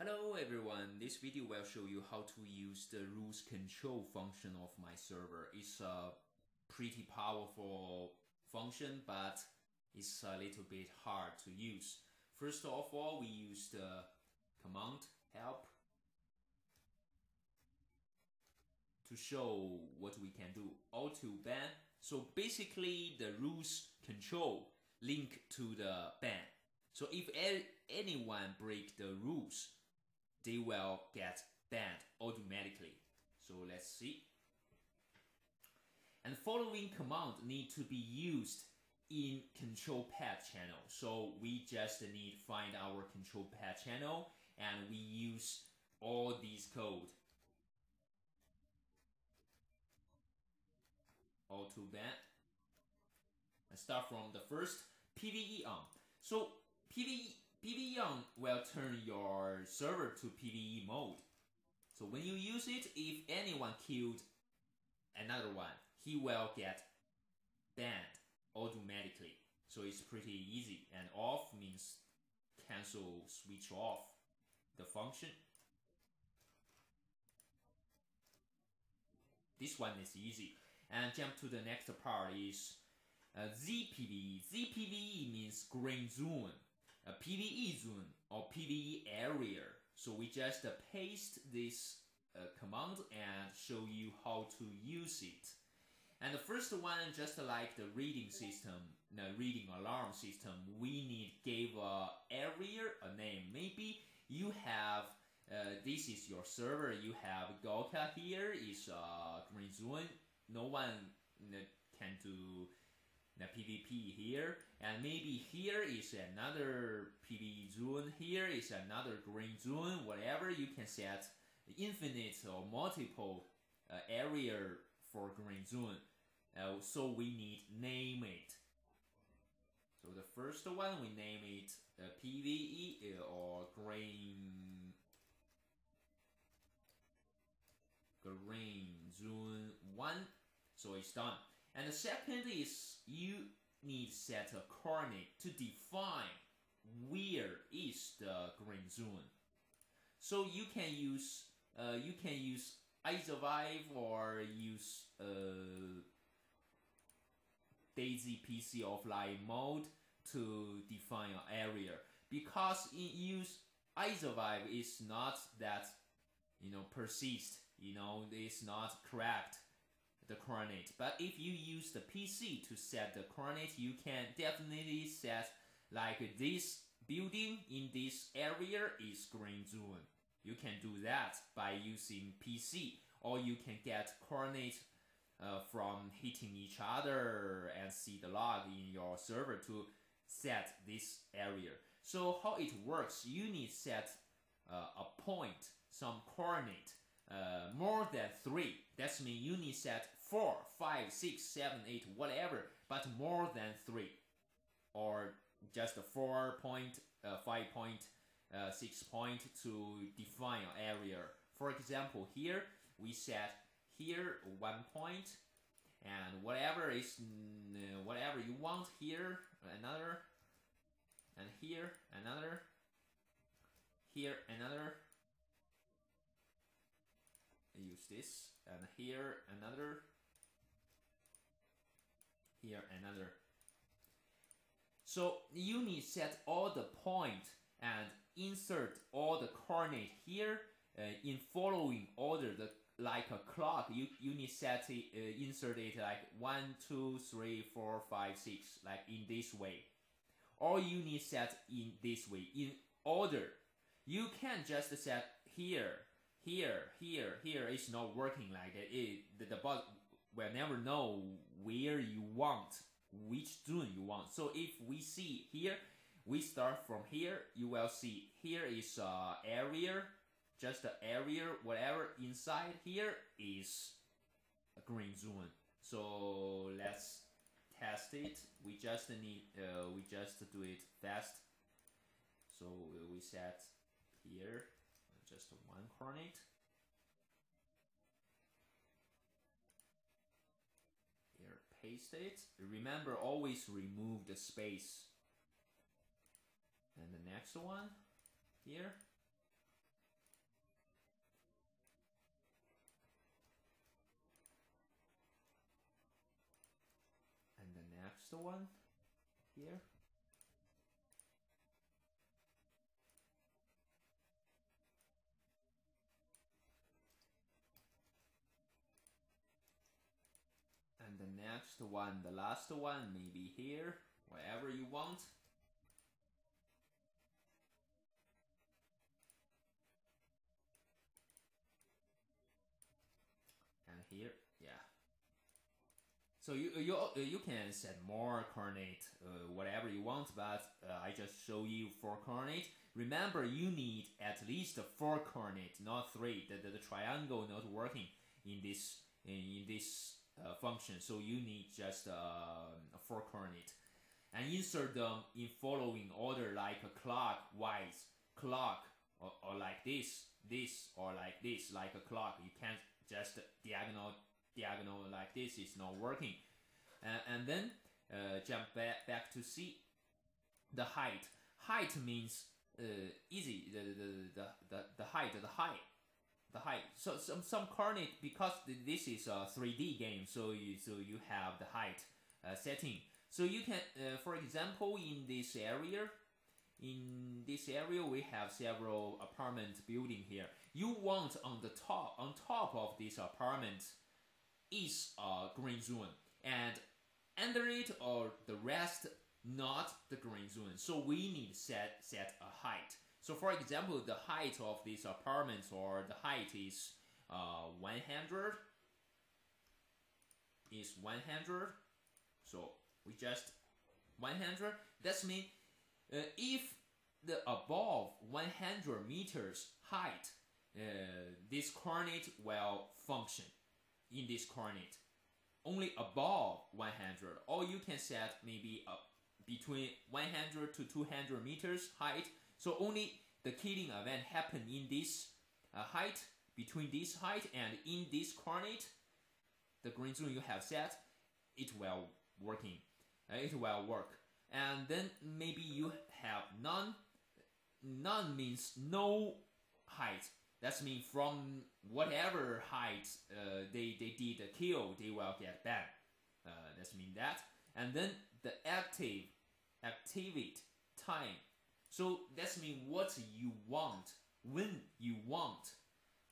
Hello everyone, this video will show you how to use the rules control function of my server. It's a pretty powerful function, but it's a little bit hard to use. First of all, we use the command help to show what we can do. Auto ban. So basically the rules control link to the ban. So if anyone break the rules, they will get banned automatically. So let's see. And following command need to be used in control path channel. So we just need find our control path channel and we use all these code. all Auto ban. Start from the first PVE on. Um, so PVE On will turn your server to PVE mode. So when you use it, if anyone killed another one, he will get banned automatically. So it's pretty easy. And off means cancel, switch off the function. This one is easy. And jump to the next part is uh, ZPVE. ZPVE means green zone a PVE zone or PVE area. So we just uh, paste this uh, command and show you how to use it. And the first one, just like the reading system, the reading alarm system, we need give a area a name. Maybe you have uh, this is your server. You have Gorka here is a green zone. No one can do the PvP here, and maybe here is another PvE zone, here is another green zone, whatever you can set infinite or multiple uh, area for green zone. Uh, so we need name it. So the first one we name it uh, PVE or green green zone one. So it's done. And the second is you need set a coordinate to define where is the green zone. So you can use uh, you can use iZurvive or use uh, DayZ PC offline mode to define your area because in use iZurvive is not that you know persist you know it's not correct the coordinate. But if you use the PC to set the coordinate, you can definitely set like this building in this area is green zone. You can do that by using PC or you can get coordinate uh, from hitting each other and see the log in your server to set this area. So how it works, you need set uh, a point, some coordinate uh, more than 3. That means you need set 4, 5, 6, 7, 8, whatever, but more than 3. Or just 4 point, uh, 5 point, uh, 6 point to define your area. For example, here we set here 1 point and whatever is whatever you want here another and here another here another use this and here another here another. So you need set all the point and insert all the coordinate here uh, in following order the like a clock. You you need set it uh, insert it like one two three four five six like in this way. Or you need set in this way in order. You can just set here here, here, here. It's not working like. It, the, the bot will never know where you want, which zone you want. So if we see here, we start from here, you will see here is uh, area, just the area, whatever inside here is a green zone. So let's test it. We just need, uh, we just do it fast. So we set here just one coordinate. paste it. Remember, always remove the space. And the next one here. And the next one here. Next one, the last one, maybe here, wherever you want. And here, yeah. So you you you can set more coordinate, uh, whatever you want, but uh, I just show you four coordinate. Remember, you need at least four coordinate, not three. The, the, the triangle not working in this in, in this uh, function, so you need just uh, four coordinate, and insert them in following order like a clockwise, clock, or, or like this, this, or like this, like a clock. You can't just diagonal diagonal like this is not working. Uh, and then uh, jump back, back to C. The height. Height means uh, easy. The, the, the, the, the height, the height. The height. So some some coordinate because this is a 3D game, so you so you have the height uh, setting. So you can, uh, for example, in this area, in this area we have several apartment building here. You want on the top on top of this apartment is a green zone and under it or the rest not the green zone so we need set set a height so for example the height of this apartment or the height is uh, 100 is 100 so we just 100 that's mean uh, if the above 100 meters height uh, this coordinate will function in this coordinate. Only above 100, or you can set maybe up between 100 to 200 meters height. So only the killing event happen in this uh, height, between this height and in this coordinate, the green zone you have set, it will working, uh, it will work. And then maybe you have none. None means no height That's mean from whatever height uh, they, they did the kill, they will get back. Uh, that means that. And then the active, activate time. So that means what you want, when you want.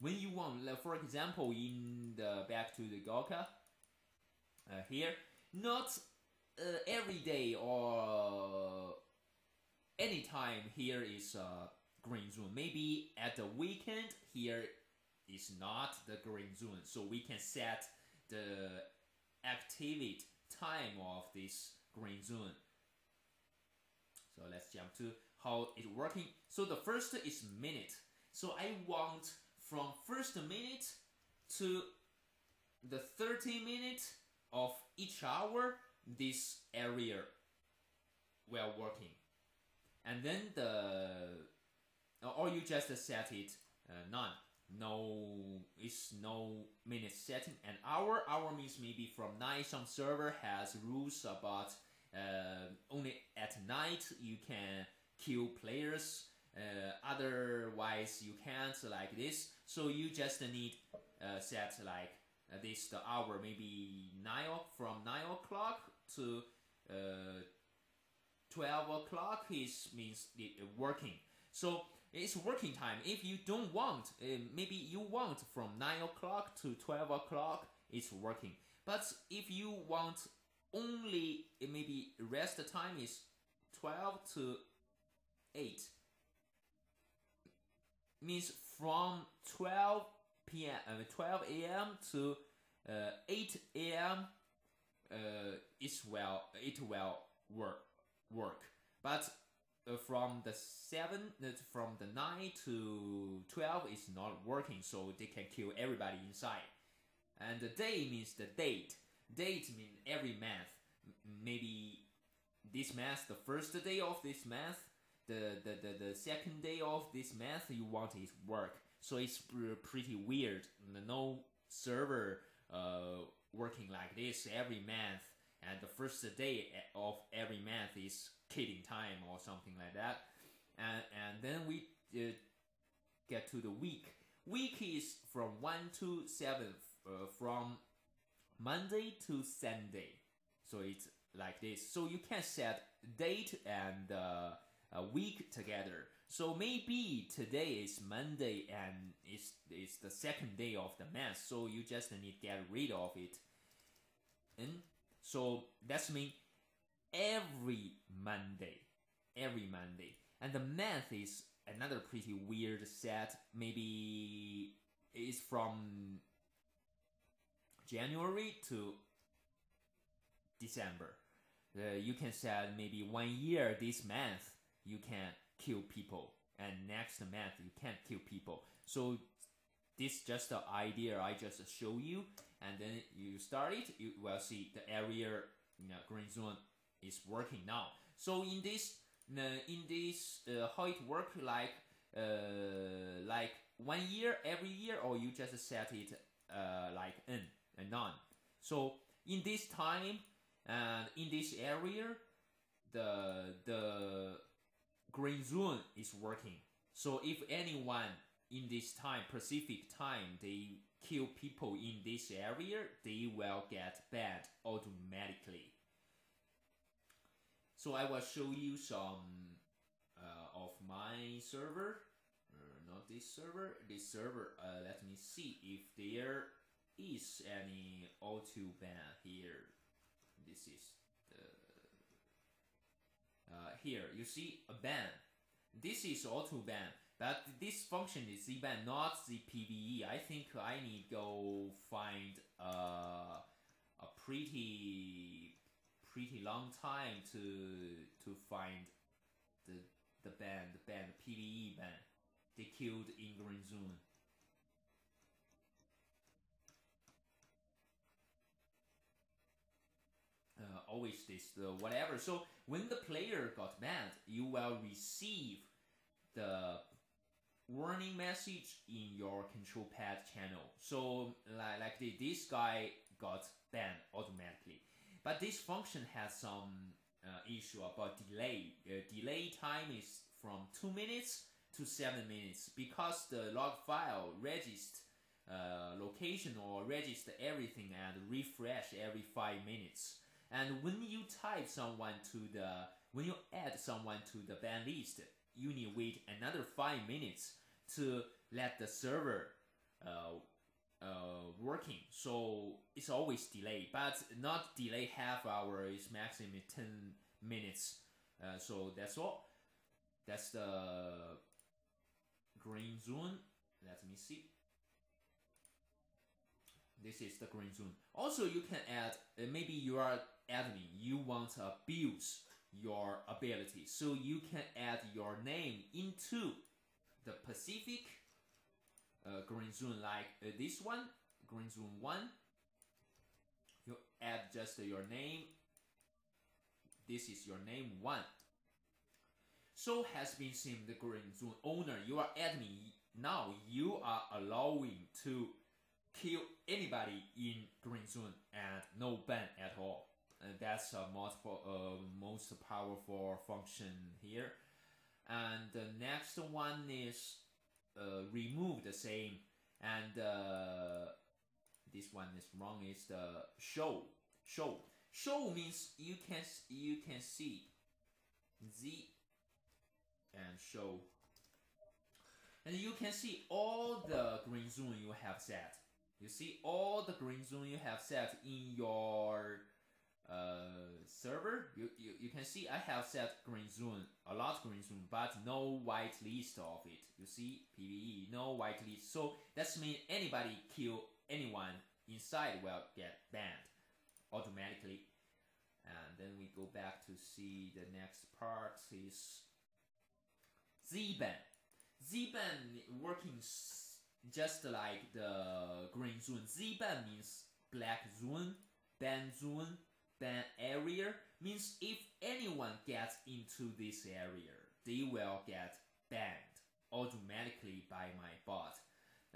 When you want, like for example, in the back to the Gorka, uh, here, not uh, every day or anytime here is uh, green zone. Maybe at the weekend here is not the green zone. So we can set the activate time of this green zone. So let's jump to how it's working. So the first is minute. So I want from first minute to the 30 minute of each hour this area will working. And then the or you just set it uh, none no it's no minute setting an hour hour means maybe from night some server has rules about uh, only at night you can kill players uh, otherwise you can't like this so you just need uh, set like uh, this the hour maybe 9 from 9 o'clock to uh, 12 o'clock is means working so it's working time. If you don't want, uh, maybe you want from 9 o'clock to 12 o'clock, it's working. But if you want only, maybe rest time is 12 to 8. Means from 12 p.m. Uh, 12 a.m. to uh, 8 a.m. Uh, it's well, it will work work. But uh, from the 7 uh, from the 9 to 12 is not working so they can kill everybody inside and the day means the date date means every month maybe this month the first day of this month the, the, the, the second day of this month you want it work. So it's pretty weird. No server uh, working like this every month and the first day of every month is kidding time or something like that. And and then we uh, get to the week. Week is from 1 to 7 uh, from monday to sunday so it's like this. So you can set date and uh, a week together. So maybe today is Monday and it's, it's the second day of the month. So you just need to get rid of it. And so that's mean every Monday, every Monday. And the month is another pretty weird set. Maybe it's from January to December. Uh, you can set maybe one year this month you can kill people, and next month you can't kill people. So this just the idea I just show you, and then you start it, you will see the area you know, green zone is working now. So in this, uh, in this, uh, how it work like, uh, like one year every year, or you just set it uh, like n none. So in this time and in this area, the the green zone is working. So if anyone in this time, Pacific time, they kill people in this area, they will get banned automatically. So I will show you some uh, of my server, uh, not this server, this server. Uh, let me see if there is any auto ban here. This is the uh, here you see a ban. This is auto ban, but this function is ban, not the PVE. I think I need go find uh, a pretty pretty long time to to find the the ban, the ban, PVE ban. They killed in Green Zone. Uh, always this whatever. So when the player got banned, you will receive the warning message in your control pad channel. So like, like the, this guy got banned automatically. But this function has some uh, issue about delay. Uh, delay time is from 2 minutes to 7 minutes because the log file registers uh, location or register everything and refresh every 5 minutes. And when you type someone to the, when you add someone to the ban list, you need wait another 5 minutes to let the server uh, uh, working. So it's always delayed, but not delay half hour, is maximum 10 minutes. Uh, so that's all. That's the green zone. Let me see. This is the green zone. Also, you can add, uh, maybe you are admin, you want to abuse your ability. So you can add your name into the Pacific uh, green zone like uh, this one, green zone 1. You add just your name. This is your name 1. So has been seen the green zone owner. You are admin. Now you are allowing to kill anybody in green zone and no ban at all. That's a multiple, uh, most powerful function here. And the next one is uh, remove the same, and uh, this one is wrong. Is the show show show means you can you can see z and show, and you can see all the green zone you have set. You see all the green zone you have set in your uh, server. You, you, you can see I have set green zone, a lot green zone, but no white list of it. You see PVE, no white list. So that's mean anybody kill anyone inside will get banned automatically. And then we go back to see the next part is Z-ban. Z-ban working just like the green zone. Z-ban means black zone, ban zone, ban area means if anyone gets into this area, they will get banned automatically by my bot.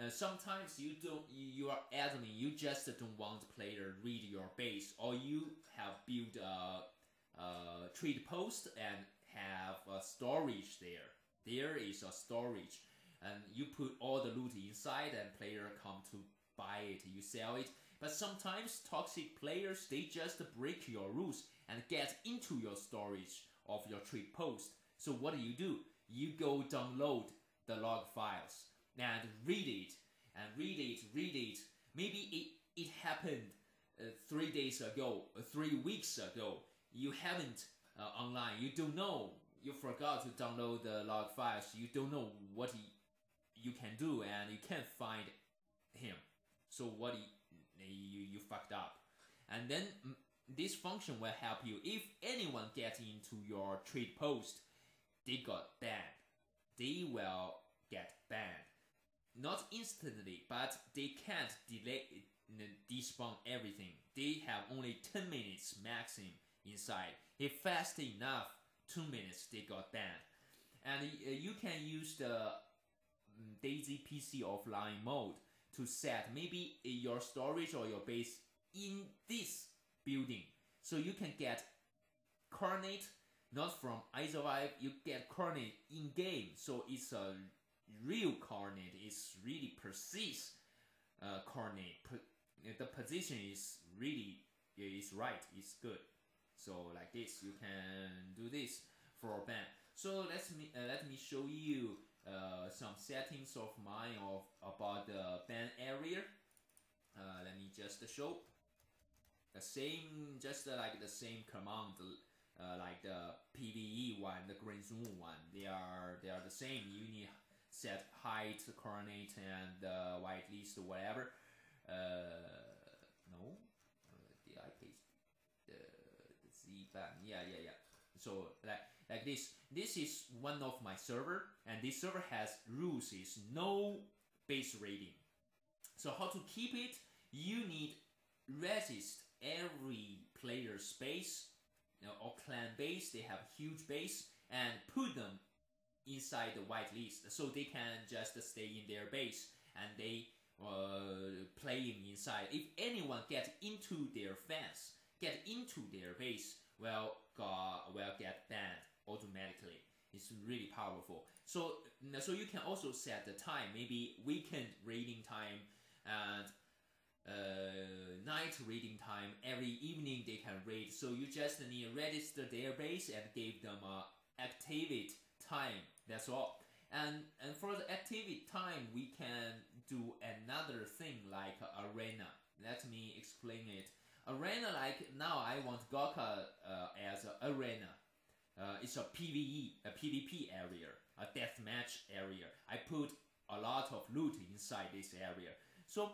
Uh, sometimes you don't, you are admin, you just don't want player read your base, or you have built a, a trade post and have a storage there. There is a storage and you put all the loot inside and player come to buy it, you sell it. But sometimes toxic players, they just break your rules and get into your storage of your trade post. So what do you do? You go download the log files and read it and read it, read it. Maybe it, it happened uh, three days ago, uh, three weeks ago. You haven't uh, online. You don't know. You forgot to download the log files. You don't know what he, you can do, and you can't find him. So what he, you you fucked up, and then mm, this function will help you. If anyone gets into your trade post, they got banned. They will get banned. Not instantly, but they can't delay despawn everything. They have only 10 minutes maximum inside. If fast enough, 2 minutes they got banned. And uh, you can use the um, DayZ PC offline mode to set maybe your storage or your base in this building. So you can get coordinate not from iZurvive, you get coordinate in game. So it's a real coordinate. It's really precise uh, coordinate. the position is really is right. It's good. So like this, you can do this for a band. So let me uh, let me show you uh, some settings of mine of about the band area. Uh, let me just show the same, just like the same command, uh, like the PVE one, the green zoom one. They are they are the same. You need set height, coordinate, and uh, white list, whatever. Uh, no, uh, did I paste the, the Z button? Yeah, yeah, yeah. So like like this. This is one of my server, and this server has rules is no base rating. So how to keep it? You need resist every player space you know, or clan base. They have huge base and put them inside the whitelist so they can just stay in their base and they uh, playing inside. If anyone get into their fence, get into their base, well, got, will get banned automatically. It's really powerful. So, so you can also set the time, maybe weekend reading time and uh, night reading time. Every evening they can read. So you just need to register their base and give them a activate time. That's all. And and for the activity time, we can do another thing like arena. Let me explain it. Arena, like now, I want Gorka uh, as arena. Uh, it's a PVE, a PvP area, a deathmatch area. I put a lot of loot inside this area. So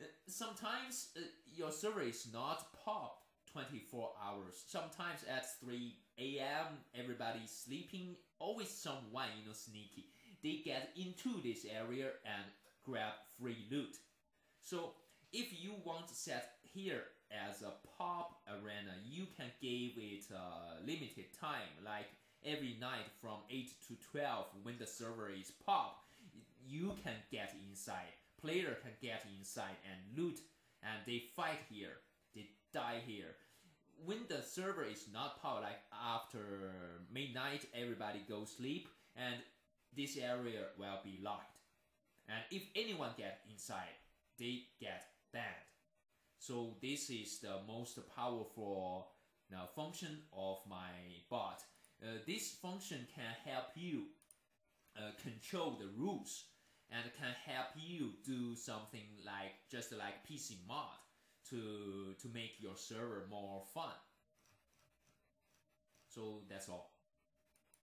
uh, sometimes uh, your server is not pop 24 hours. Sometimes at 3 a.m. everybody's sleeping. Always someone, you know, sneaky. They get into this area and grab free loot. So if you want to set here as a pop arena, you can give it a limited time, like every night from 8 to 12 when the server is pop, you can get inside. Player can get inside and loot, and they fight here, they die here. When the server is not pop, like after midnight, everybody goes sleep, and this area will be locked. And if anyone get inside, they get banned. So this is the most powerful uh, function of my bot. Uh, this function can help you uh, control the rules and can help you do something like just like PC mod to to make your server more fun. So that's all.